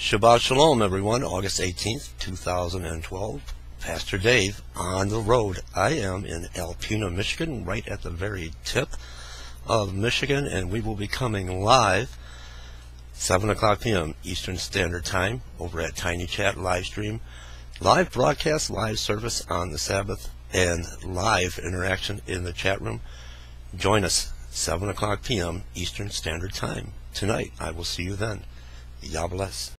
Shabbat Shalom, everyone. August 18th, 2012. Pastor Dave on the road. I am in Alpena, Michigan, right at the very tip of Michigan, and we will be coming live 7 o'clock p.m. Eastern Standard Time over at Tiny Chat live stream. Live broadcast, live service on the Sabbath, and live interaction in the chat room. Join us 7 o'clock p.m. Eastern Standard Time tonight. I will see you then. Yah bless.